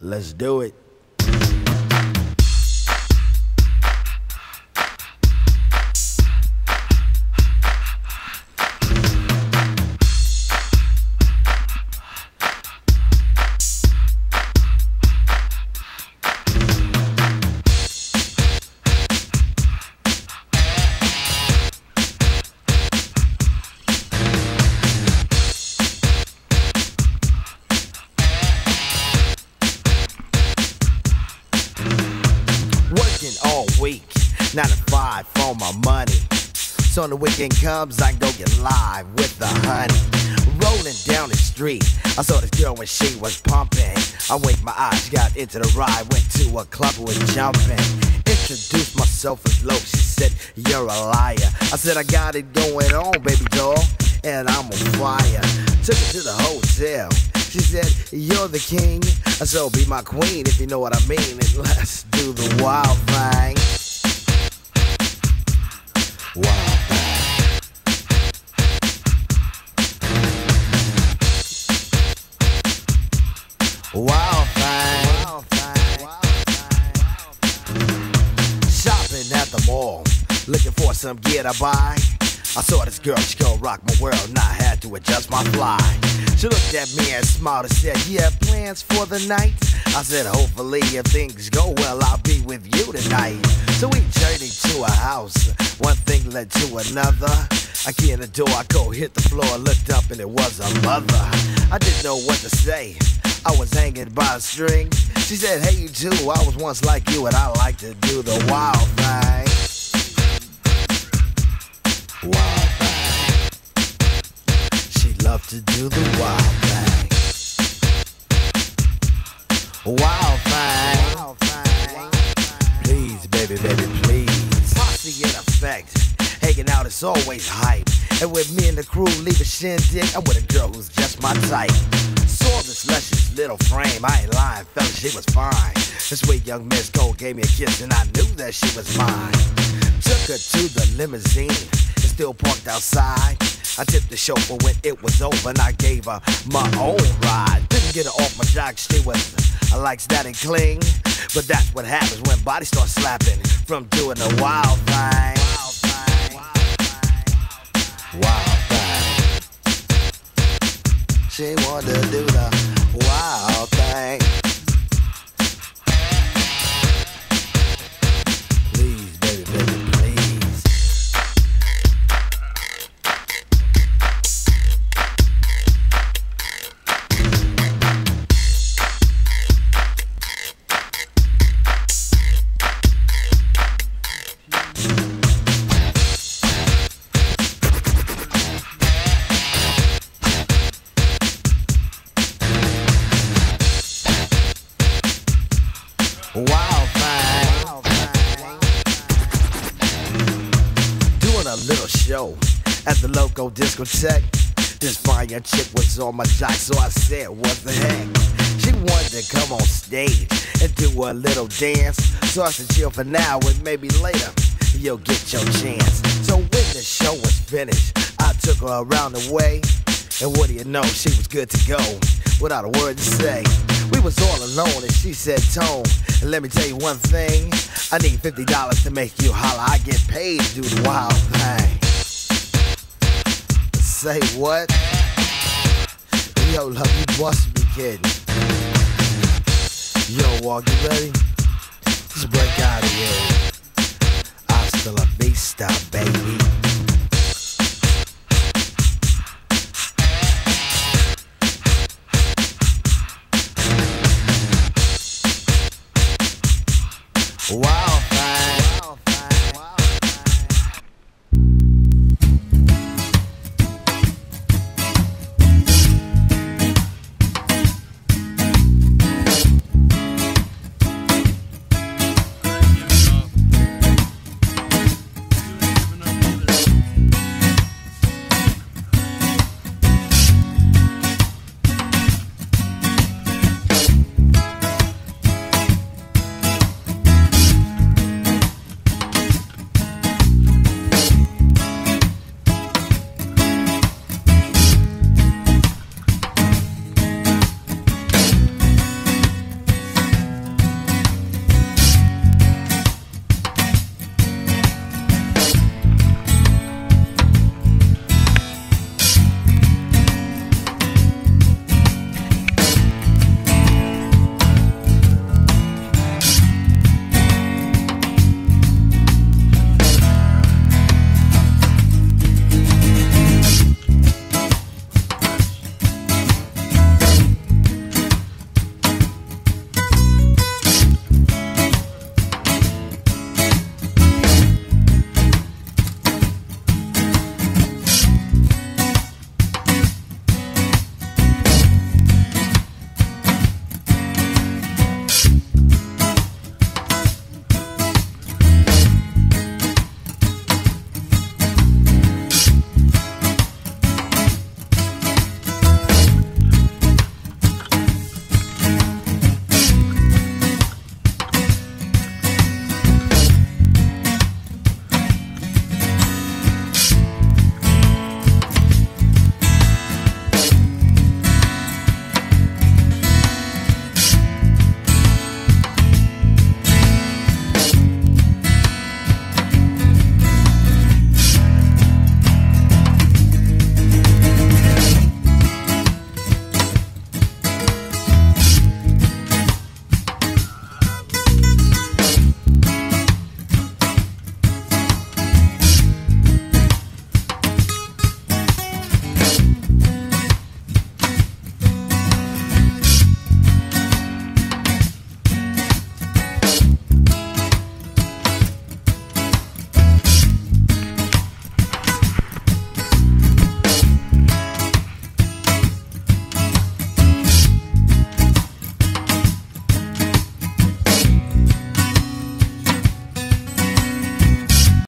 Let's do it. My money. So when the weekend comes, I go get live with the honey. Rolling down the street, I saw this girl when she was pumping. I winked my eyes, got into the ride, went to a club, was jumping. Introduced myself as Loc, she said, You're a liar. I said, I got it going on, baby doll, and I'm on fire. Took her to the hotel. She said, You're the king, so be my queen if you know what I mean. And let's do the wild thing. Wild thing. Wild thing. Shopping at the mall, looking for some gear to buy. I saw this girl, she gon' rock my world, and I had to adjust my fly. She looked at me and smiled and said, You have plans for the night? I said, Hopefully, if things go well, I'll be with you tonight. So we to another. I get in the door, I go hit the floor, looked up, and it was a mother. I didn't know what to say. I was hanging by a string. She said, Hey, you too. I was once like you, and I like to do the wild thing. Wild thing. She loved to do the wild thing. Wild thing. Wild thing. Please, baby, baby, please. Posse in effect. Hanging out is always hype. And with me and the crew leave a shindig, I'm with a girl who's just my type. Saw this luscious little frame. I ain't lying, fella, she was fine. This sweet young Miss Cole gave me a kiss, and I knew that she was mine. Took her to the limousine, and still parked outside. I tipped the chauffeur when it was over, and I gave her my own ride. Didn't get her off my jock, she was I likes that and cling. But that's what happens when bodies start slapping from doing the. Wild thing. Wild thing. She wanted to do the wild thing. A little show at the local discotheque. This fine chick was on my jock, so I said, What the heck? She wanted to come on stage and do a little dance. So I said, Chill for now, and maybe later you'll get your chance. So when the show was finished, I took her around the way. And what do you know, she was good to go without a word to say. We was all alone and she said, Tone, and let me tell you one thing. I need $50 to make you holler. I get paid to do the wild thing. Say what? Yo, love, you must be kidding. Yo, walk, you ready? Let's break out of here. Hasta la vista, baby.